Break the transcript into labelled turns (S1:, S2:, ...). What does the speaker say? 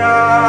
S1: Yeah.